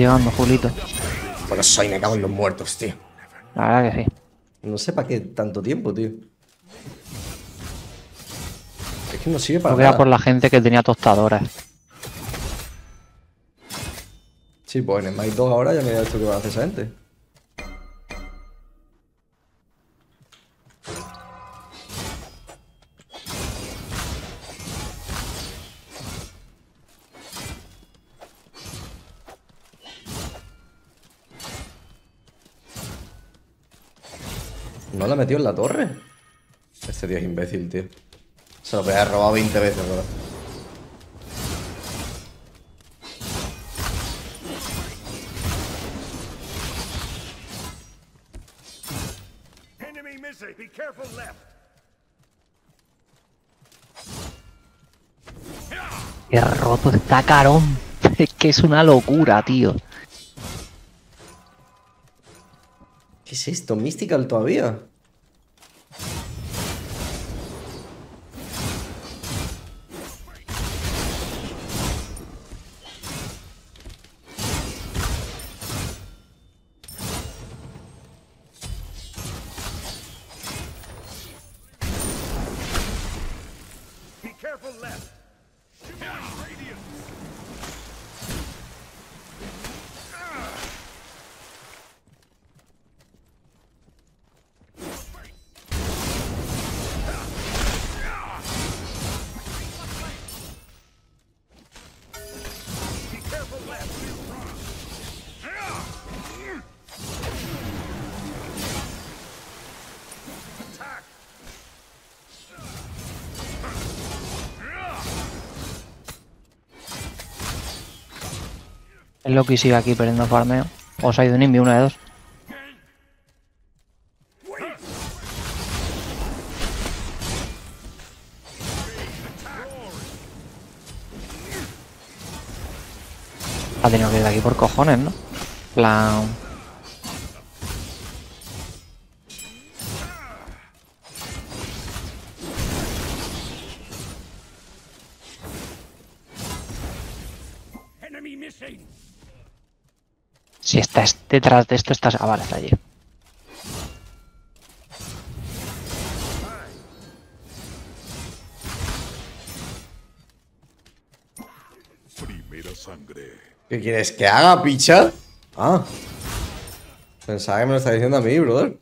Llegando, Julito. Bueno, soy me cago en los muertos, tío. La verdad que sí. No sé para qué tanto tiempo, tío. Es que no sirve para era nada. por la gente que tenía tostadoras. Sí, pues en Smite 2 ahora ya me he visto que van a hacer esa gente. ¿No la metió en la torre? Este tío es imbécil, tío. Se lo podía haber robado 20 veces, bro. Enemy missing. Be careful left. Qué roto está carón. Es que es una locura, tío. ¿Qué es esto? ¿Mystical todavía? Es lo que sigue aquí perdiendo farmeo. O se ha ido un invi, una de dos. Ha tenido que ir de aquí por cojones, ¿no? plan... Si estás detrás de esto, estás... Ah, vale, está allí. Primera sangre. ¿Qué quieres que haga, picha? Ah. Pensaba que me lo está diciendo a mí, brother.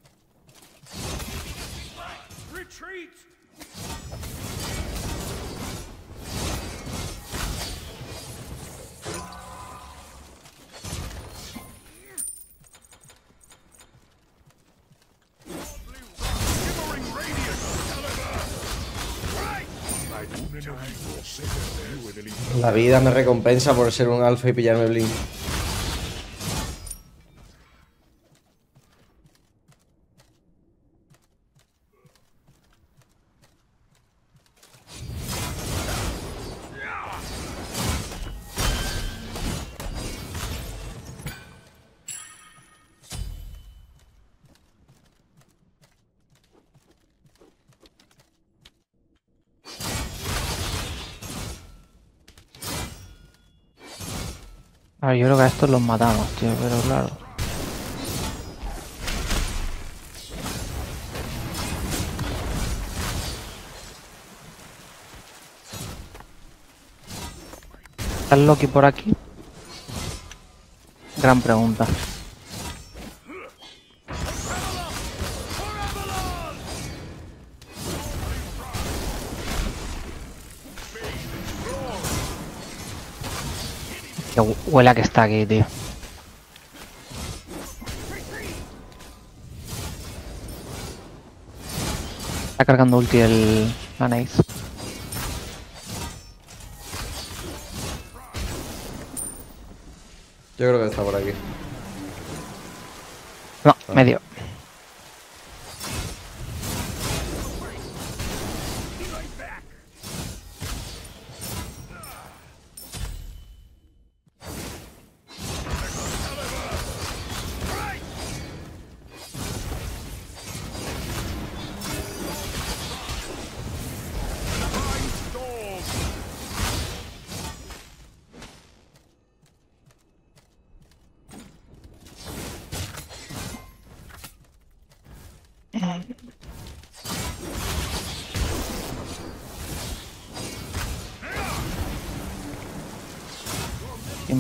La vida me recompensa por ser un alfa y pillarme blink. A yo creo que a estos los matamos, tío, pero claro. ¿Está Loki por aquí? Gran pregunta. Que hu- huele a que está aquí, tío. Está cargando ulti el Anace. Yo creo que está por aquí. No, medio.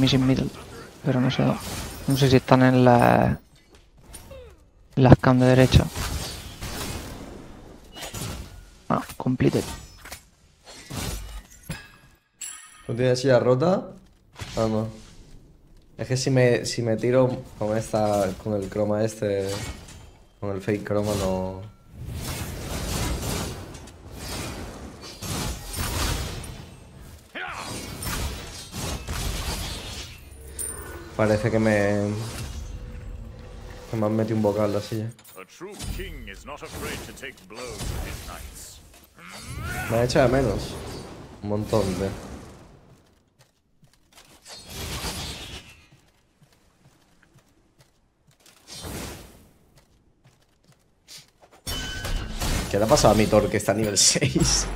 Y Missing Middle. Pero no sé. No sé si están en la. En de derecha. Ah, completed. ¿No tienes silla rota? Ah, no. Es que si me, si me tiro con esta. con el croma este. Con el fake croma no. Parece que me. que me han metido un bocal la silla. Me echa de menos. Un montón de. ¿Qué le ha pasado a mi Thor que está a nivel 6?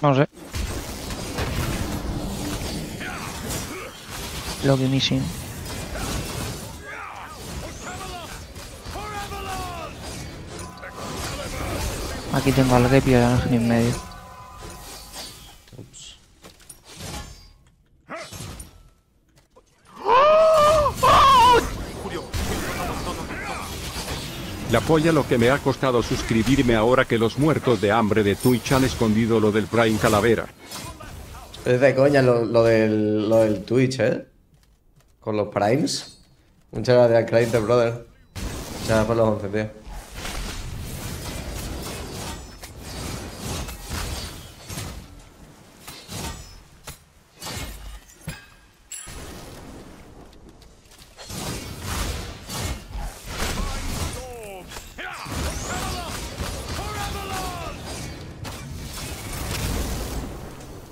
No sé. Loki Missing. Aquí tengo al Gepio y al Ángel en medio. Ups. La polla lo que me ha costado suscribirme ahora que los muertos de hambre de Twitch han escondido lo del Prime Calavera. Es de coña lo, del, lo del Twitch, ¿eh? Con los primes. Muchas gracias, Crater Brother. Muchas gracias por los 11, tío.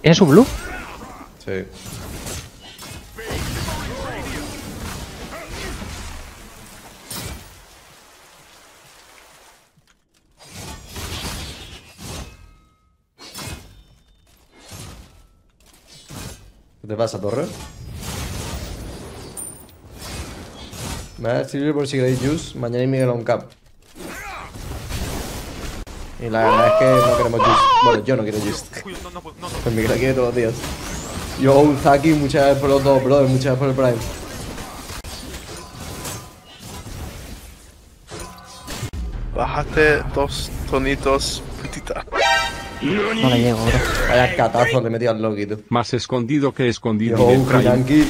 ¿Tiene su blue? Sí. ¿Qué te pasa, Torre? Me va a escribir por si queréis juice. Mañana hay Miguel on cap. Y la verdad es que no queremos juice. Bueno, yo no quiero juice. Pues Miguel quiere todos los días. Yo, un Zaki, muchas gracias por los dos, brother. Muchas gracias por el Prime. Bájate dos tonitos, putita. No le llego, bro. Vaya catazo le metí al loquito. Más escondido que escondido Yo, un. Yankee.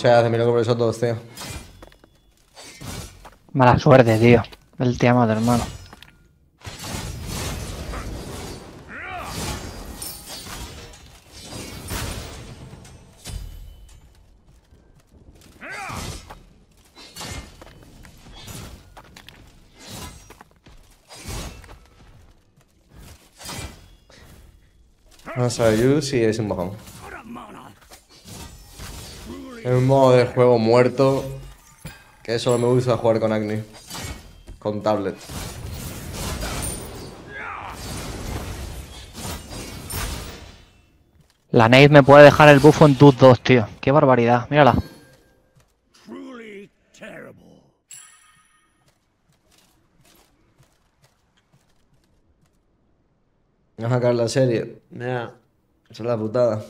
Muchas gracias, mi loco, por esos dos, tío. Mala suerte, tío. El te amo de hermano. Vamos a ver, sí es un bajón. Es un modo de juego muerto que solo me gusta jugar con Agni. Con tablet. La Nate me puede dejar el buffo en tus dos, tío. Qué barbaridad. Mírala. Truly terrible. Vamos a sacar la serie. Mira. Esa es la putada.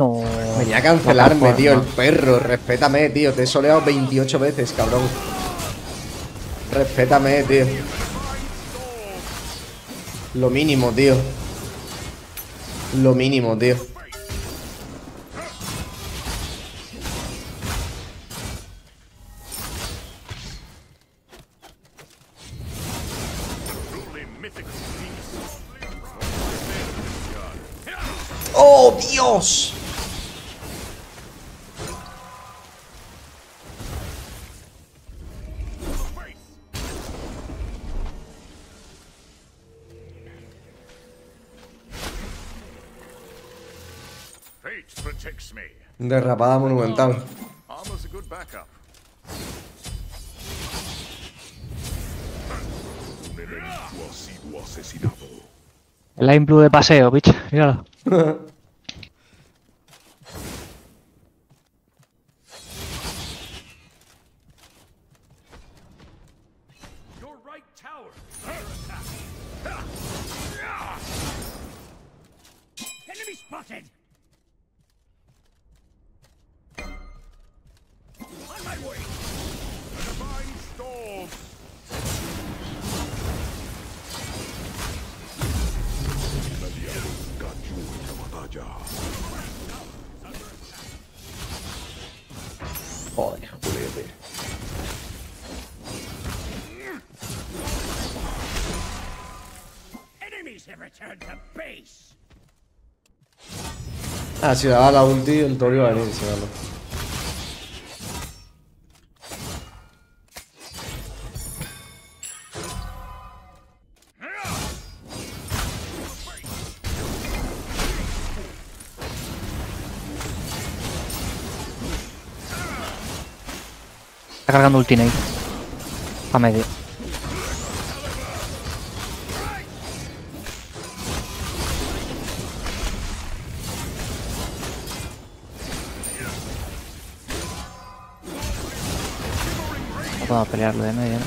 No. Venía a cancelarme, tío, el perro. Respétame, tío. Te he soleado 28 veces, cabrón. Respétame, tío. Lo mínimo, tío. Lo mínimo, tío. Sido asesinado. El Line Blue de paseo, bitch. Míralo. Ah, si daba la ulti, el Tori va a venir. Está cargando Ultimate. A medio. Podemos pelearlo de medio,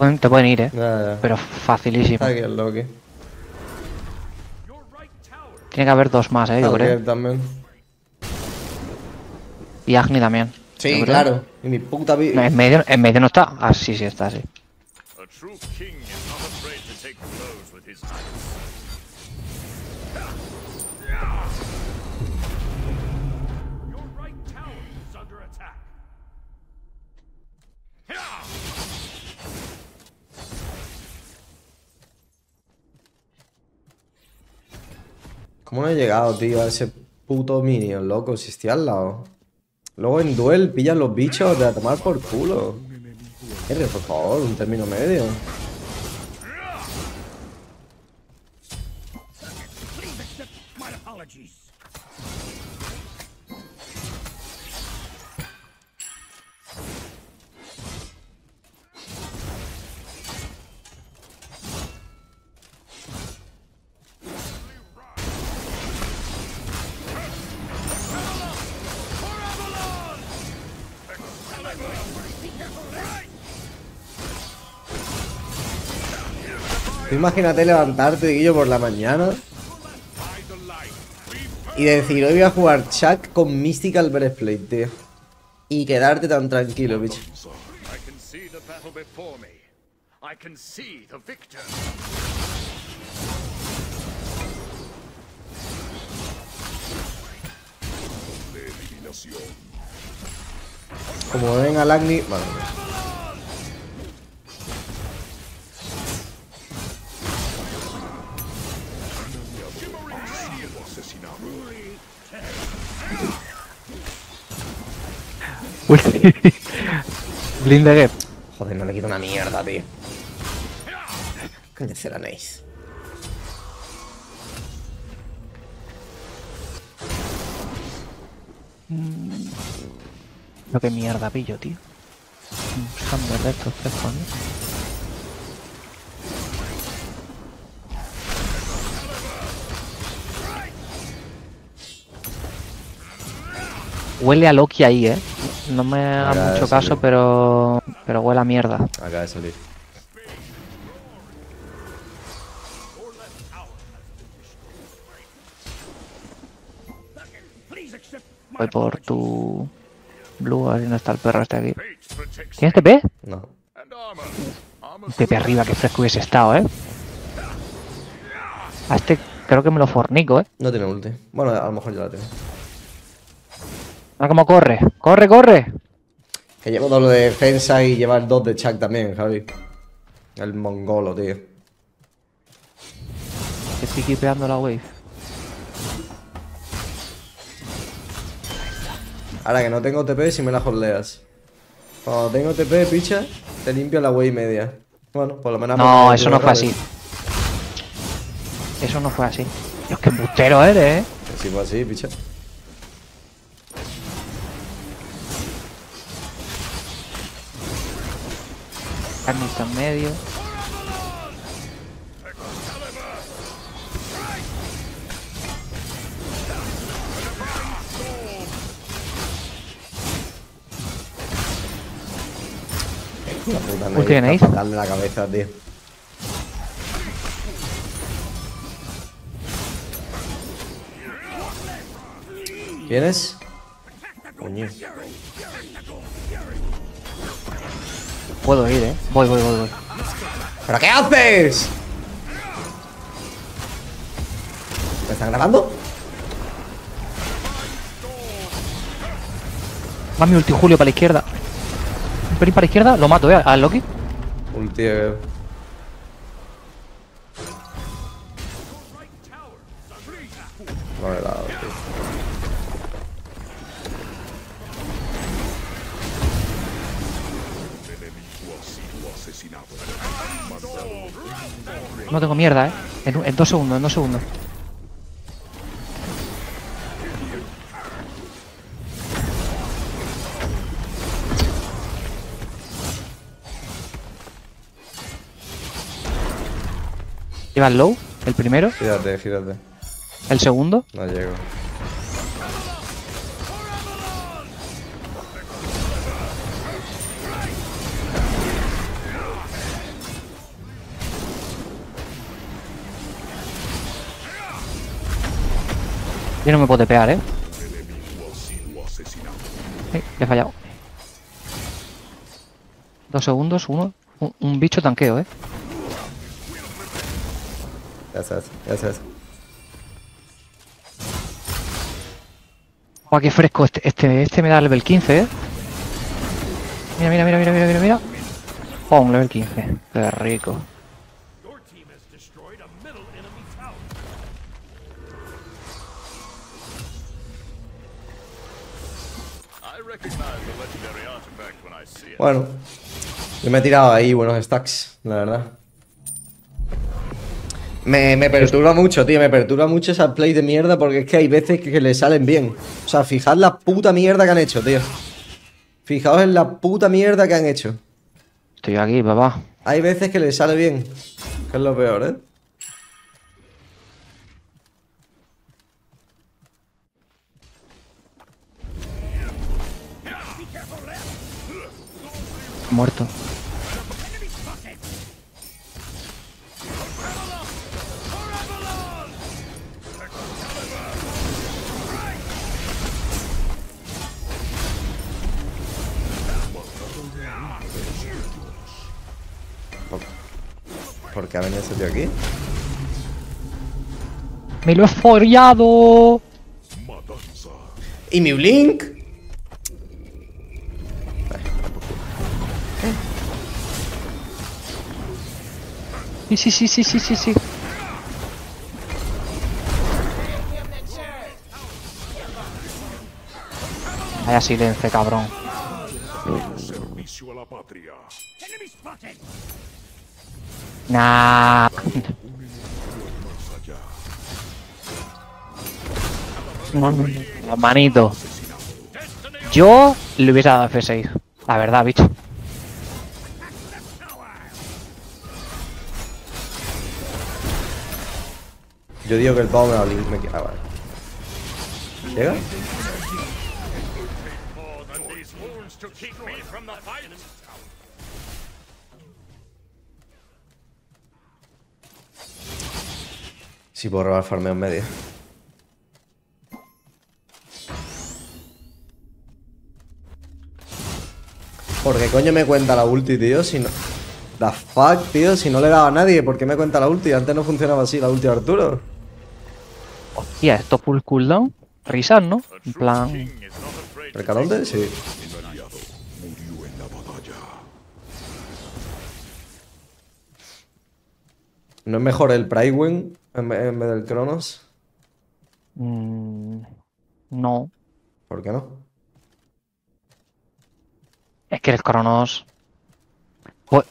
¿no? Te pueden ir, eh. Ya, ya. Pero facilísimo. Aquí el Loki. Tiene que haber dos más, eh, yo creo. también. Y Agni también. Sí, claro. Y mi puta No, vida. En medio, en medio no está. Ah, sí, sí está, sí. A true king is not afraid to take blows with his knife. Your right tower is under attack. ¿Cómo no he llegado, tío, a ese puto minion, loco? Si estoy al lado. Luego en duel pillan los bichos de a tomar por culo. R, por favor, un término medio. Imagínate levantarte, Guillo, por la mañana y decir, hoy voy a jugar Chuck con Mystical Breastplate, tío. Y quedarte tan tranquilo, bicho. Como ven al Agni... Vale, Blindegep. Joder, no le quito una mierda, tío. Coño, será nice. Lo que mierda pillo, tío. Un Sander de estos tres coños. Huele a Loki ahí, eh. No me haga Acaba de mucho caso, pero. Pero huele a mierda. Acaba de salir. Voy por tu. Blue, a ver si no está el perro este aquí. ¿Tienes TP? No. TP arriba, que fresco hubiese estado, eh. A este creo que me lo fornico, ¿eh? No tiene ulti. Bueno, a lo mejor ya la tiene. Mira cómo corre. ¡Corre, corre! Que lleva doble de defensa y lleva el 2 de Chuck también, Javi. El mongolo, tío. Estoy kipeando la wave. Ahora que no tengo TP, si me la holdeas. Cuando tengo TP, picha, te limpio la wave media. Bueno, por lo menos... No, eso no fue así. Eso no fue así. Dios, qué embustero eres, ¿eh? Sí fue así, picha. En medio. Darle la cabeza, tío. ¿Vienes? Coño. Puedo ir, ¿eh? Voy, voy, voy, voy. ¿Pero qué haces? ¿Me están grabando? Va mi ulti Julio para la izquierda. Un pelín para la izquierda, lo mato, ¿eh? Al Loki. Ulti. eh. No tengo mierda, ¿eh? En, dos segundos, en dos segundos. Lleva el low, el primero, Gírate, gírate. el segundo. No llego. Yo no me puedo pegar, ¿eh? Eh, le he fallado. Dos segundos, uno. Un, un bicho tanqueo, ¿eh? Ya sabes. Guau, qué fresco. Este, este, este me da level 15, ¿eh? Mira, mira, mira, mira, mira, mira, mira. Pum, level 15. Qué rico. Bueno, yo me he tirado ahí buenos stacks, la verdad. Me, me perturba mucho, tío, me perturba mucho esa play de mierda porque es que hay veces que, que le salen bien. O sea, fijad la puta mierda que han hecho, tío. Fijaos en la puta mierda que han hecho. Estoy aquí, papá. Hay veces que le sale bien. Que es lo peor, ¿eh? Muerto. ¿Por qué ha venido ese tío aquí? ¡Me lo he follado! ¿Y mi Blink? Sí, sí, sí, sí, sí, sí, sí. Vaya silencio, cabrón. Servicio a la patria. Nah. Manito. Yo le hubiese dado F6. La verdad, bicho. Yo digo que el pavo me va a. Me... Ah, vale. ¿Llega? Sí, puedo robar farmeo en medio. ¿Por qué coño me cuenta la ulti, tío? Si no... The fuck, tío, si no le daba a nadie, ¿por qué me cuenta la ulti? Antes no funcionaba así la ulti de Arturo. Y a esto full cooldown. Risas, ¿no? En plan. ¿Recalonte? Sí. ¿No es mejor el Prywing en vez del Cronos? mm, no. ¿Por qué no? Es que el Cronos. Pues,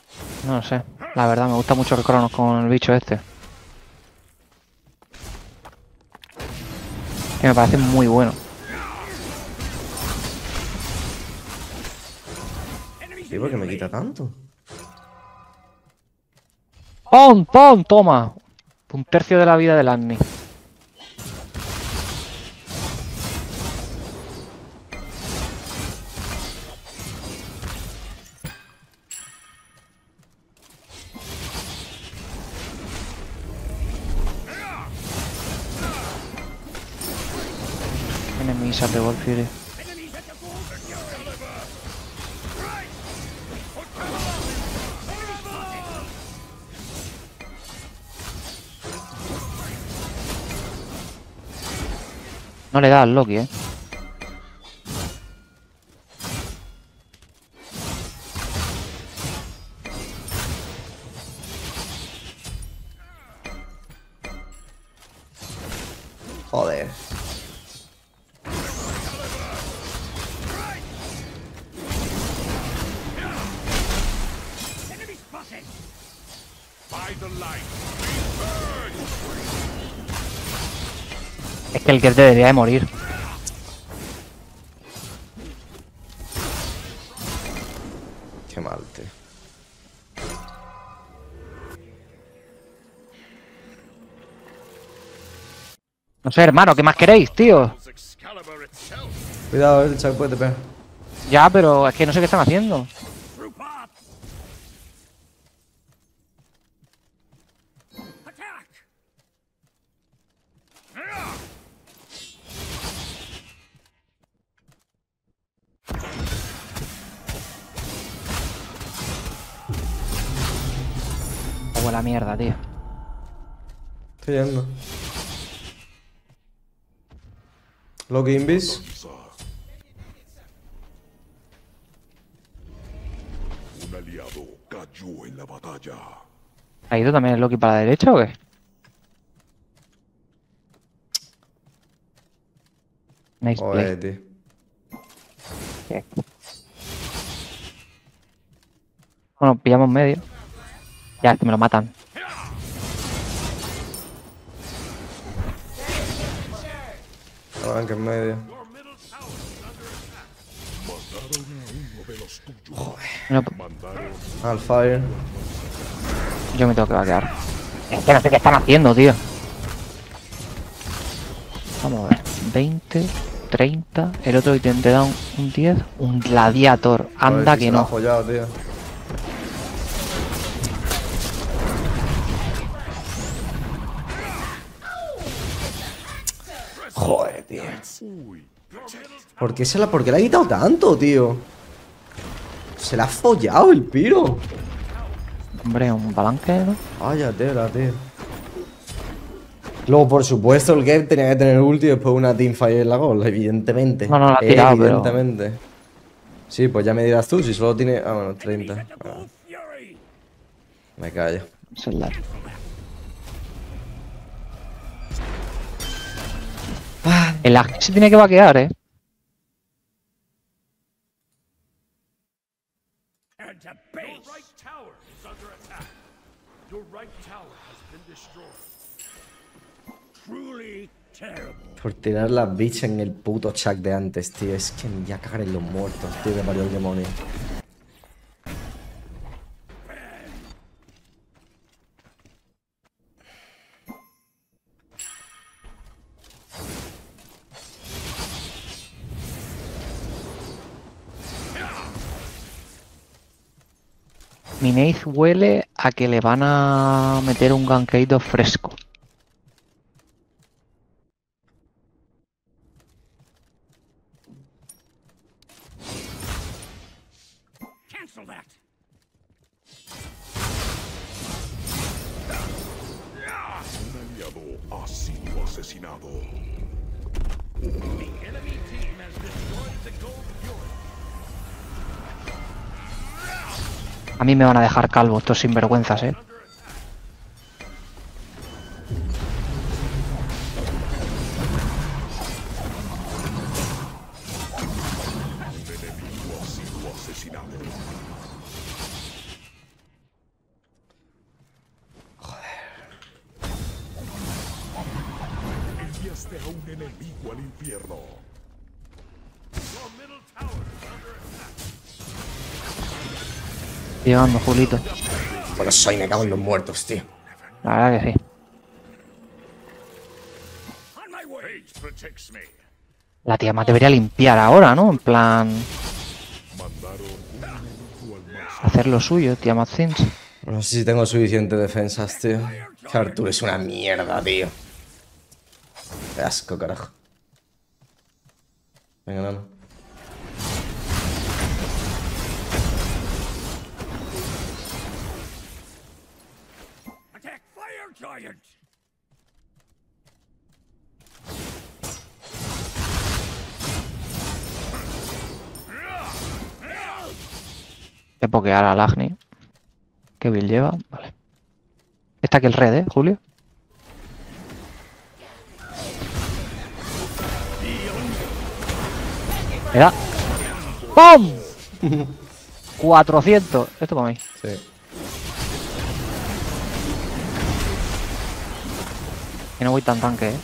no sé. La verdad, me gusta mucho el Cronos con el bicho este. Que me parece muy bueno. ¿Y por qué me quita tanto? ¡Pum! ¡Pum! ¡Toma! Un tercio de la vida del Agni. Enemies de Wolf Fury. No le da al Loki, eh. Es que el Gert debería de morir. Qué mal, tío. No sé, hermano, ¿qué más queréis, tío? Cuidado, el Chuck puede TP. Ya, pero es que no sé qué están haciendo. Oh, la mierda, tío. Estoy yendo. Loki Invis. Un aliado cayó en la batalla. ¿Ha ido también el Loki para la derecha o qué? Nice play. Joder, tío. Bueno, pillamos medio. Ya, es que me lo matan. Arranca en medio. No, Mandaron Al fire. yo me tengo que vaquear. Es que no sé qué están haciendo, tío. Vamos a ver. 20, 30. El otro ítem te da un, un 10. Un gladiator. Anda Joder, que se lo ha no. follado, tío. ¿Por qué se la, por qué le ha quitado tanto, tío? Se la ha follado el piro. Hombre, un palanque, ¿no? Vaya tela, tío. Luego, por supuesto, el game tenía que tener ulti y después una teamfight en la gol, evidentemente. No, no, la ha tirado, pero- Evidentemente. Sí, pues ya me dirás tú, si solo tiene... Ah, bueno, 30. Ah, me callo. Right tower has been destroyed. Truly terrible. Por tirar las bichas en el puto chat de antes, tío. Es que me voy a cagar en los muertos, tío, que parió el demonio. Mi Naze huele a que le van a meter un gankeito fresco. Me van a dejar calvo estos sinvergüenzas, eh. Joder. Enviaste a un enemigo al infierno. Attack. Llegando, Julito. Bueno, soy, me cago en los muertos, tío. La verdad que sí. La tía más debería limpiar ahora, ¿no? En plan... Hacer lo suyo, tía Mad Things. No sé si tengo suficiente defensas, tío. Que Artur es una mierda, tío. Qué asco, carajo. Venga, nano. Voy a pokear al Agni. ¿Qué build lleva? Vale. Está aquí el red, ¿eh, Julio? Me da. ¡Pum! 400. Esto para mí. Sí. Y no voy tan tanque, ¿eh?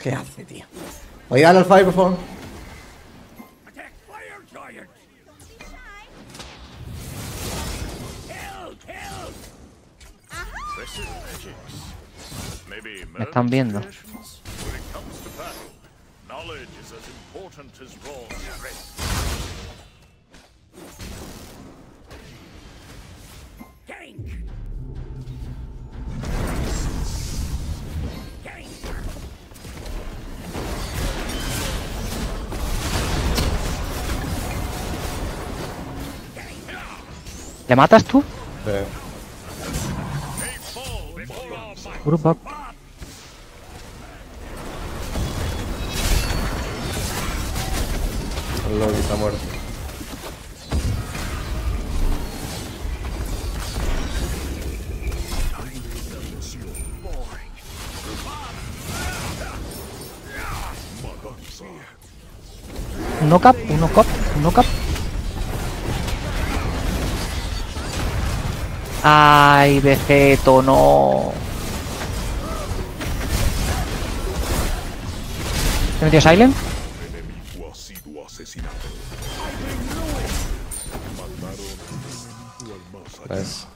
¿Qué hace, tío? Are you out of fire before? Attack fire giant! Kill, kill. Me están viendo. Knowledge is as important as raw ¿Le matas tú? Sí. Group up. Está muerto. Un knock-up, un knock-up, un knock-up. Ay, Vegeto, no. ¿Se metió Silent? ¿Ves?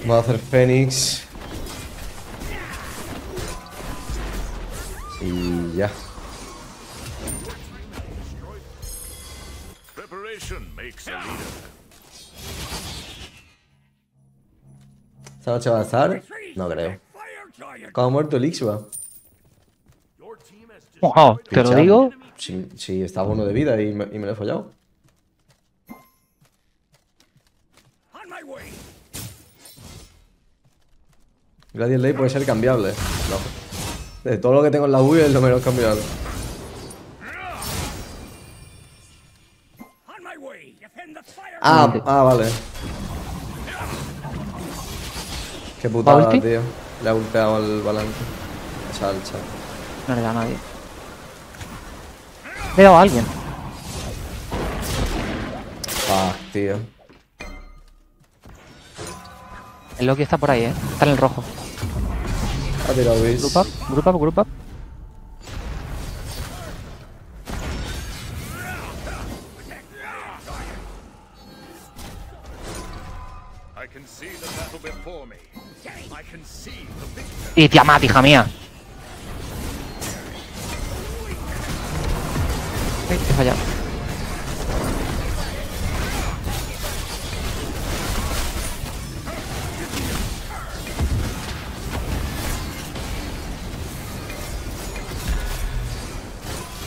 Vamos a hacer Fénix. Y ya. Preparation makes a leader. ¿Esta noche va a estar? No creo. Giant. Acaba muerto el Ixba. Ojo, te lo digo. Sí, sí, estaba uno de vida y me, y me lo he follado. Gladius Ley puede ser cambiable. No. De todo lo que tengo en la UI es lo menos cambiable. Ah, ah, vale. Qué putada, ¿Ulti? tío. Le ha ulteado al balance. Esa al chat. No le da a nadie. Le he dado a alguien. Ah, tío. El Loki está por ahí, eh. Está en el rojo. Ha tirado Whis. Group up, group Y Tiamat, hija mía. Ay, he fallado.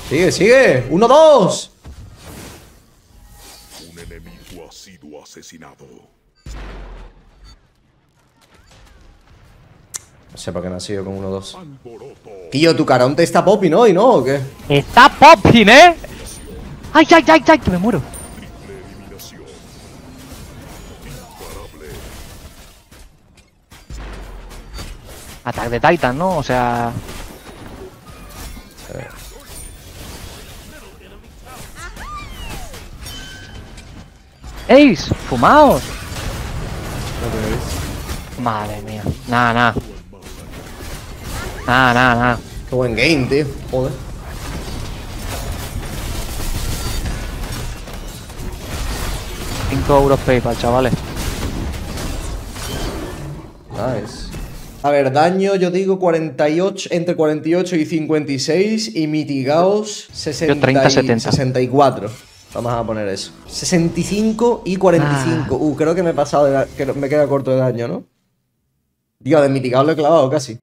Sigue, sigue. Uno, dos. Un enemigo ha sido asesinado. Por qué no ha sido con 1-2. Tío, tu caronte está popping hoy, ¿no? ¿O qué? ¡Está popping, eh! ¡Ay, ay, ay, ay! Que me muero. Attack de Titan, ¿no? O sea... ¡Ace! ¡Fumaos! Madre mía. Nada, nada. Nada, nada, nada. Qué buen game, tío. Joder. Cinco euros PayPal, chavales. Nice. A ver, daño yo digo 48, entre 48 y 56 y mitigados 60 Yo 30, y 70. 64. Vamos a poner eso. 65 y 45. Ah. Uh, creo que me he pasado de que me queda corto de daño, ¿no? Digo, de mitigados lo he clavado casi.